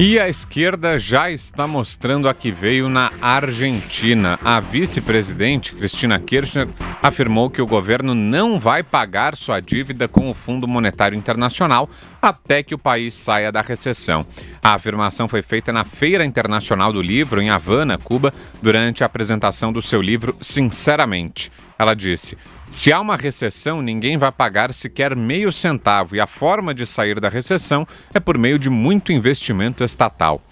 E a esquerda já está mostrando a que veio na Argentina. A vice-presidente Cristina Kirchner afirmou que o governo não vai pagar sua dívida com o Fundo Monetário Internacional até que o país saia da recessão. A afirmação foi feita na Feira Internacional do Livro em Havana, Cuba, durante a apresentação do seu livro Sinceramente. Ela disse: se há uma recessão, ninguém vai pagar sequer meio centavo e a forma de sair da recessão é por meio de muito investimento estatal.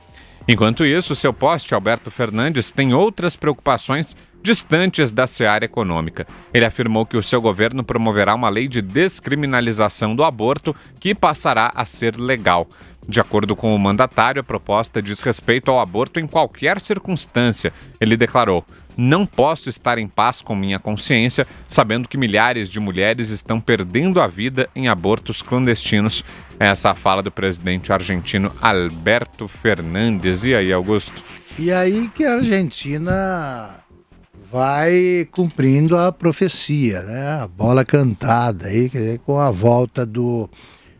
Enquanto isso, seu poste, Alberto Fernandes, tem outras preocupações distantes da seara econômica. Ele afirmou que o seu governo promoverá uma lei de descriminalização do aborto que passará a ser legal. De acordo com o mandatário, a proposta diz respeito ao aborto em qualquer circunstância. Ele declarou: não posso estar em paz com minha consciência, sabendo que milhares de mulheres estão perdendo a vida em abortos clandestinos. Essa é a fala do presidente argentino Alberto Fernandes. E aí, Augusto? E aí que a Argentina vai cumprindo a profecia, né? A bola cantada aí, com a volta do,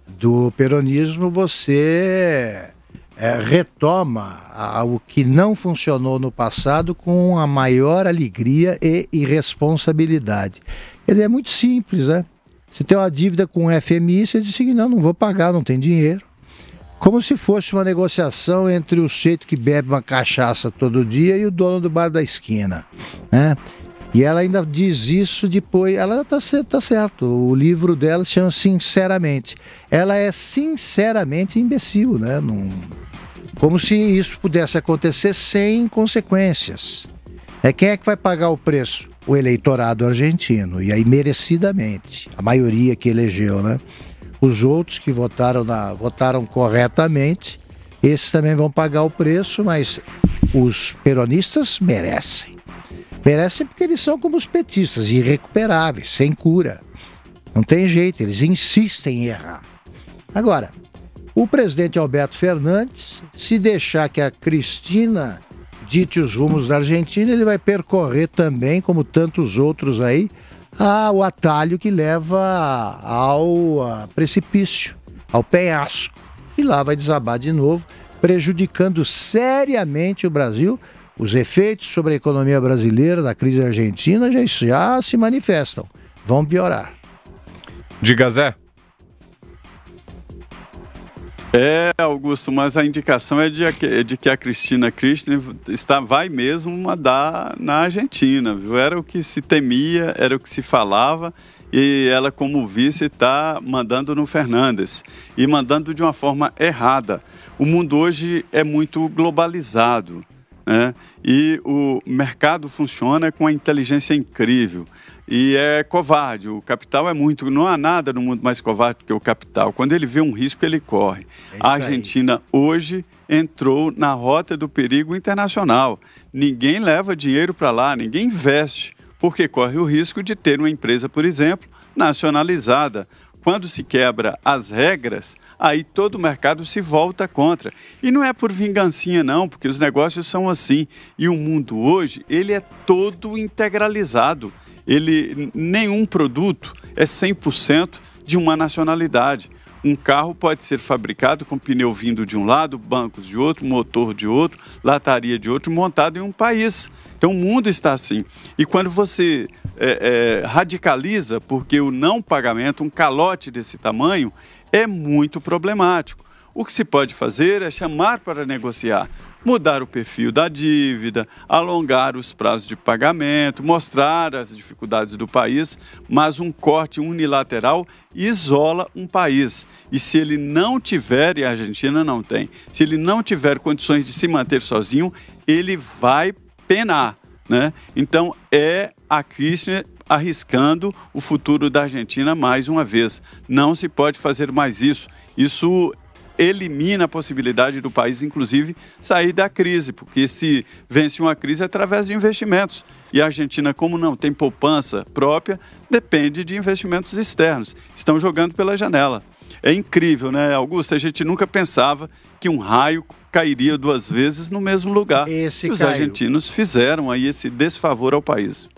do peronismo, você é, retoma o que não funcionou no passado com a maior alegria e irresponsabilidade. Quer dizer, é muito simples, né? Você tem uma dívida com o FMI, você diz que não, não vou pagar, não tem dinheiro. Como se fosse uma negociação entre o sujeito que bebe uma cachaça todo dia e o dono do bar da esquina. Né? E ela ainda diz isso depois. Ela está tá certo. O livro dela chama Sinceramente. Ela é sinceramente imbecil, né? Não, como se isso pudesse acontecer sem consequências. É quem é que vai pagar o preço? O eleitorado argentino, e aí merecidamente, a maioria que elegeu, né? Os outros que votaram, na, votaram corretamente, esses também vão pagar o preço, mas os peronistas merecem. Merecem porque eles são como os petistas, irrecuperáveis, sem cura. Não tem jeito, eles insistem em errar. Agora, o presidente Alberto Fernandes, se deixar que a Cristina dite os rumos da Argentina, ele vai percorrer também, como tantos outros aí, o atalho que leva ao precipício, ao penhasco. E lá vai desabar de novo, prejudicando seriamente o Brasil. Os efeitos sobre a economia brasileira da crise argentina já, já se manifestam. Vão piorar. Diga, Zé. É, Augusto, mas a indicação é de, de que a Cristina Kirchner está, vai mesmo mandar na Argentina, viu? Era o que se temia, era o que se falava, e ela, como vice, está mandando no Fernandes e mandando de uma forma errada. O mundo hoje é muito globalizado. Né? E o mercado funciona com a inteligência incrível e é covarde. O capital é muito. Não há nada no mundo mais covarde que o capital. Quando ele vê um risco, ele corre. É a Argentina hoje entrou na rota do perigo internacional. Ninguém leva dinheiro para lá, ninguém investe, porque corre o risco de ter uma empresa, por exemplo, nacionalizada. Quando se quebra as regras, aí todo o mercado se volta contra. E não é por vingancinha não, porque os negócios são assim. E o mundo hoje, ele é todo integralizado ele nenhum produto é 100% de uma nacionalidade. Um carro pode ser fabricado com pneu vindo de um lado, bancos de outro, motor de outro, lataria de outro, montado em um país. Então o mundo está assim. E quando você é, é, radicaliza, porque o não pagamento, um calote desse tamanho, é muito problemático. O que se pode fazer é chamar para negociar mudar o perfil da dívida, alongar os prazos de pagamento, mostrar as dificuldades do país, mas um corte unilateral isola um país. E se ele não tiver, e a Argentina não tem, se ele não tiver condições de se manter sozinho, ele vai penar. Né? Então é a Kirchner arriscando o futuro da Argentina mais uma vez. Não se pode fazer mais isso. Isso elimina a possibilidade do país, inclusive, sair da crise, porque se vence uma crise é através de investimentos. E a Argentina, como não tem poupança própria, depende de investimentos externos. Estão jogando pela janela. É incrível, né, Augusto? A gente nunca pensava que um raio cairia duas vezes no mesmo lugar. Esse Os caiu. argentinos fizeram aí esse desfavor ao país.